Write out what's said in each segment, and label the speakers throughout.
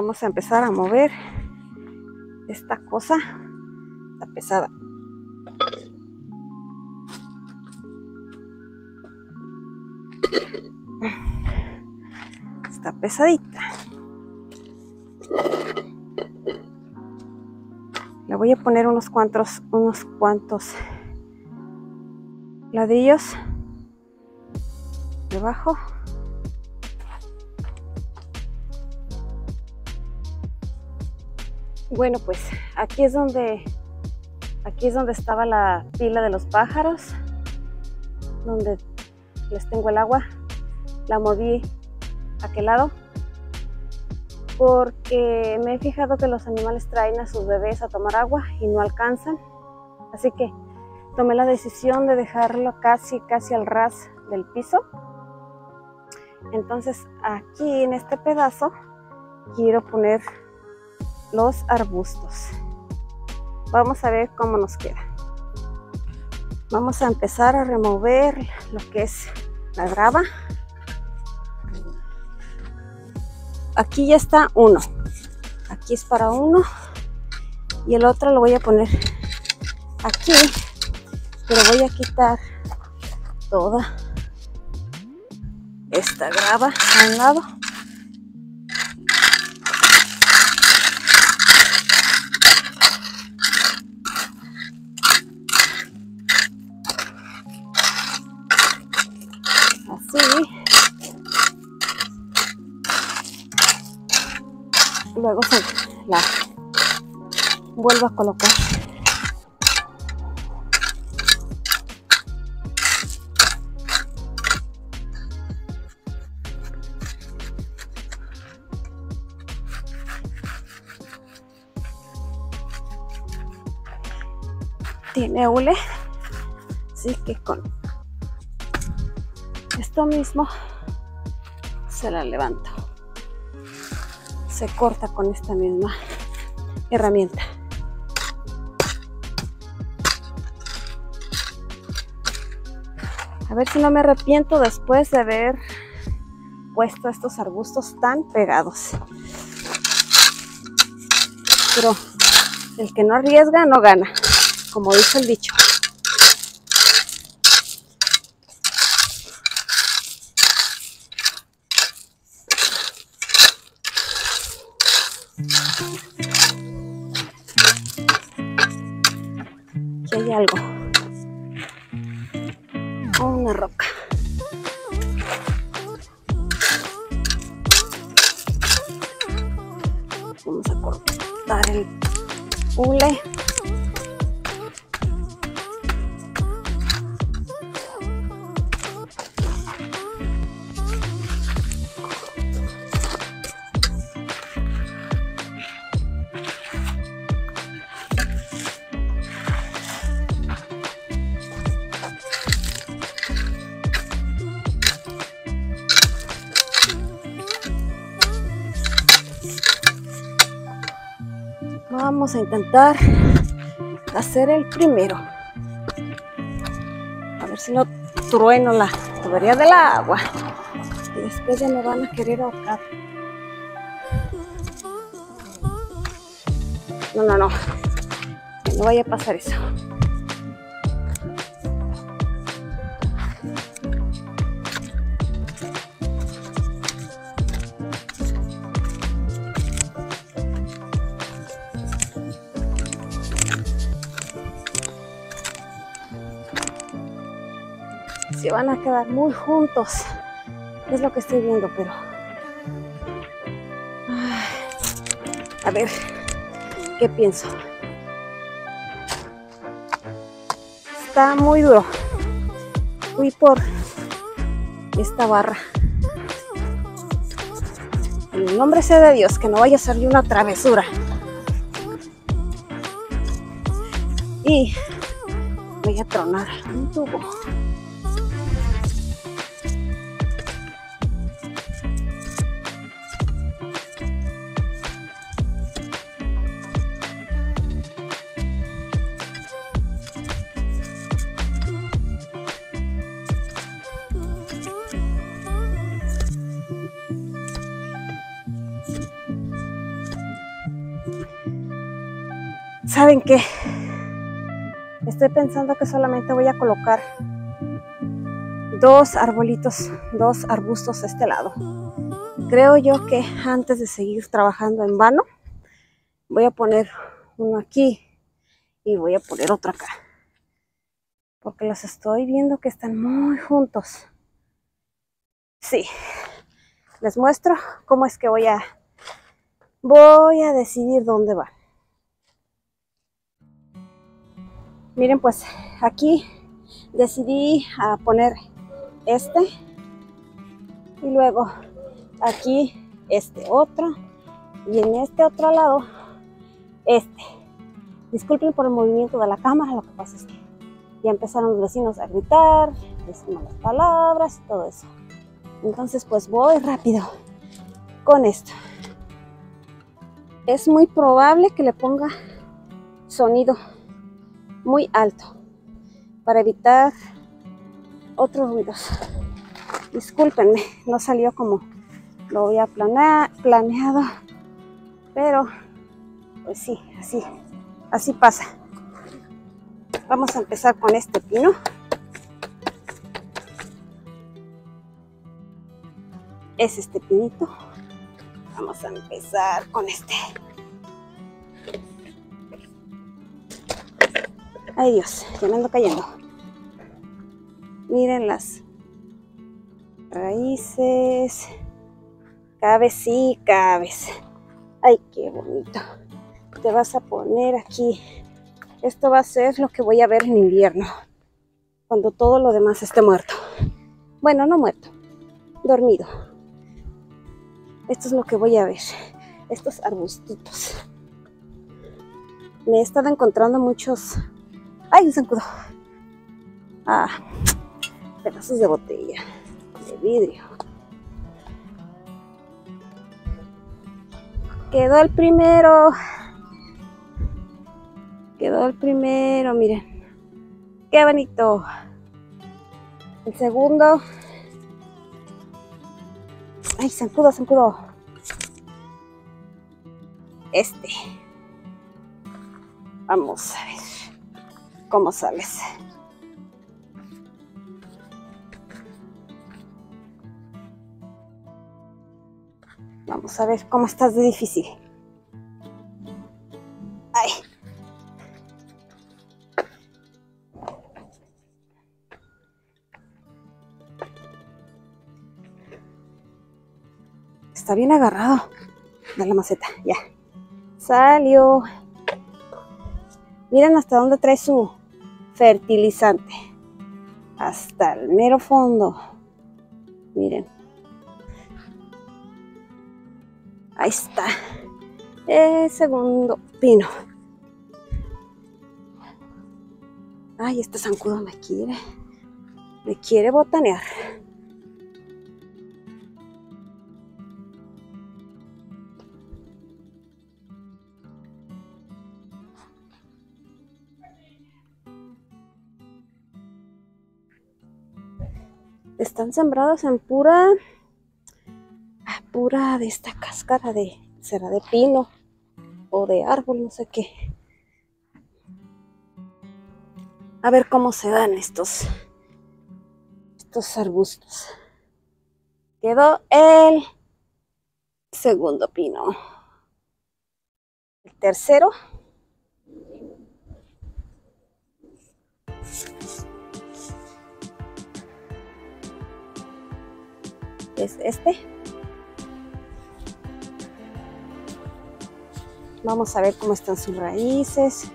Speaker 1: Vamos a empezar a mover esta cosa. Está pesada. Está pesadita. Le voy a poner unos cuantos, unos cuantos ladrillos debajo. Bueno, pues aquí es donde aquí es donde estaba la pila de los pájaros, donde les tengo el agua. La moví a aquel lado porque me he fijado que los animales traen a sus bebés a tomar agua y no alcanzan. Así que tomé la decisión de dejarlo casi, casi al ras del piso. Entonces aquí en este pedazo quiero poner los arbustos. Vamos a ver cómo nos queda. Vamos a empezar a remover lo que es la grava. Aquí ya está uno. Aquí es para uno. Y el otro lo voy a poner aquí. Pero voy a quitar toda esta grava a un lado. Luego se la vuelvo a colocar. Tiene hule. Así que con esto mismo se la levanto se corta con esta misma herramienta. A ver si no me arrepiento después de haber puesto estos arbustos tan pegados. Pero el que no arriesga no gana, como dice el dicho. Algo. Una roca. Vamos a cortar el hule. Vamos a intentar hacer el primero. A ver si no trueno la tubería del agua. Y después ya me van a querer ahorcar. No, no, no. No vaya a pasar eso. Van a quedar muy juntos. Es lo que estoy viendo, pero... A ver, ¿qué pienso? Está muy duro. Fui por esta barra. En el nombre sea de Dios, que no vaya a salir una travesura. Y voy a tronar un tubo. ¿Saben qué? Estoy pensando que solamente voy a colocar dos arbolitos, dos arbustos a este lado. Creo yo que antes de seguir trabajando en vano, voy a poner uno aquí y voy a poner otro acá. Porque los estoy viendo que están muy juntos. Sí, les muestro cómo es que voy a voy a decidir dónde va. Miren, pues aquí decidí a poner este y luego aquí este otro y en este otro lado este. Disculpen por el movimiento de la cámara, lo que pasa es que ya empezaron los vecinos a gritar, decimos las palabras y todo eso. Entonces pues voy rápido con esto. Es muy probable que le ponga sonido muy alto para evitar otros ruidos. Discúlpenme, no salió como lo había planeado, pero pues sí, así, así pasa. Vamos a empezar con este pino. Es este pinito. Vamos a empezar con este. Ay Dios, ya me ando cayendo. Miren las raíces. Cabe, sí, cabes. Ay, qué bonito. Te vas a poner aquí. Esto va a ser lo que voy a ver en invierno. Cuando todo lo demás esté muerto. Bueno, no muerto. Dormido. Esto es lo que voy a ver. Estos arbustitos. Me he estado encontrando muchos ¡Ay, un zancudo! Ah, pedazos de botella, de vidrio. Quedó el primero. Quedó el primero, miren. Qué bonito. El segundo. Ay, zancudo, zancudo. Este. Vamos a ver cómo sales. Vamos a ver cómo estás de difícil. Ay. Está bien agarrado de la maceta, ya. Salió. Miren hasta dónde trae su fertilizante hasta el mero fondo. Miren. Ahí está. El segundo pino. Ay, este zancudo me quiere. Me quiere botanear. Están sembrados en pura, pura de esta cáscara de, será de pino o de árbol, no sé qué. A ver cómo se dan estos, estos arbustos. Quedó el segundo pino. El tercero es este. Vamos a ver cómo están sus raíces.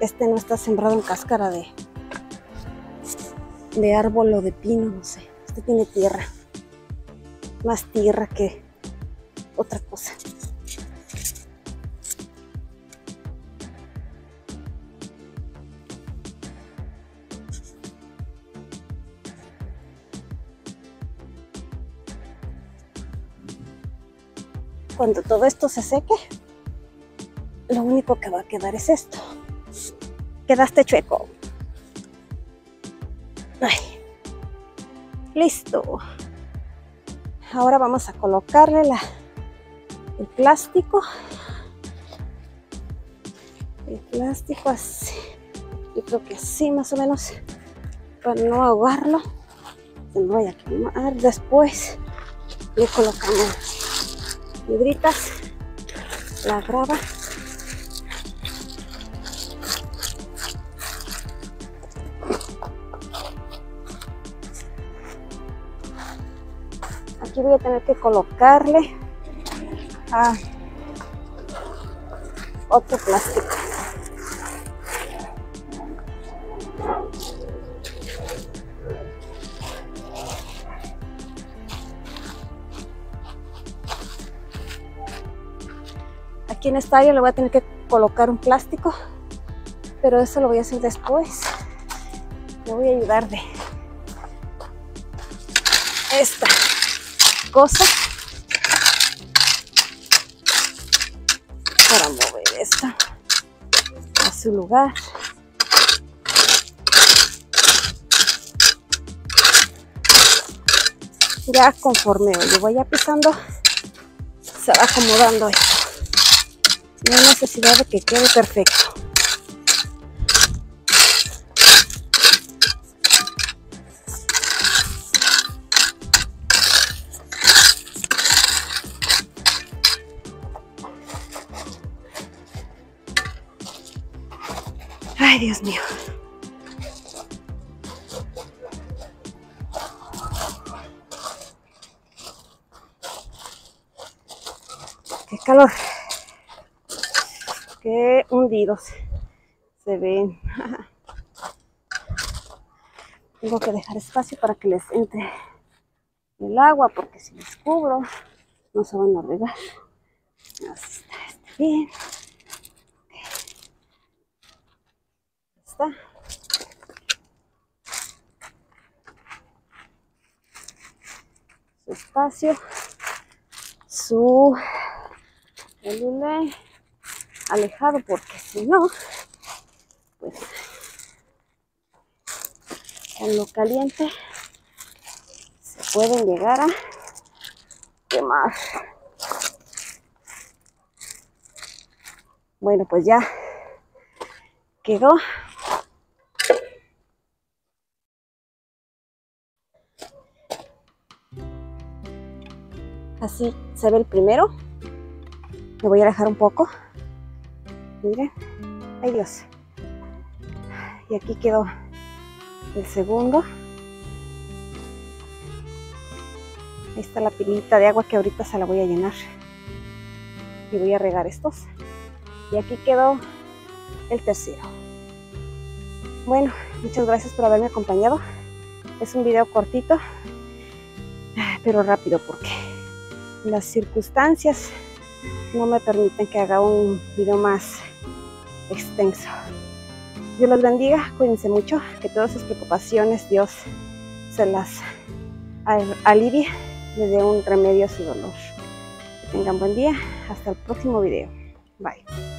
Speaker 1: Este no está sembrado en cáscara de, de árbol o de pino, no sé. Este tiene tierra. Más tierra que otra cosa. Cuando todo esto se seque, lo único que va a quedar es esto. Quedaste chueco. Listo. Ahora vamos a colocarle la el plástico. El plástico así. Yo creo que así más o menos para no ahogarlo. Se me vaya a quemar después. Le colocamos piedritas, la grava. Aquí voy a tener que colocarle a otro plástico. Aquí en esta área le voy a tener que colocar un plástico, pero eso lo voy a hacer después. Le voy a ayudar de esta cosa para mover esta a su lugar. Ya conforme yo vaya pisando, se va acomodando esto. No hay necesidad de que quede perfecto. Ay, Dios mío. Qué calor. Qué hundidos se ven. Tengo que dejar espacio para que les entre el agua porque si les cubro no se van a regar. Está, bien. está. Su espacio, su el alejado porque si no, pues en lo caliente se pueden llegar a quemar. Bueno, pues ya quedó Así se ve el primero. Le voy a dejar un poco. Miren. Ay Dios. Y aquí quedó el segundo. Ahí está la pilita de agua que ahorita se la voy a llenar. Y voy a regar estos. Y aquí quedó el tercero. Bueno, muchas gracias por haberme acompañado. Es un video cortito, pero rápido porque las circunstancias no me permiten que haga un video más extenso. Dios los bendiga, cuídense mucho, que todas sus preocupaciones Dios se las alivie, les dé un remedio a su dolor. Que tengan buen día, hasta el próximo video. Bye.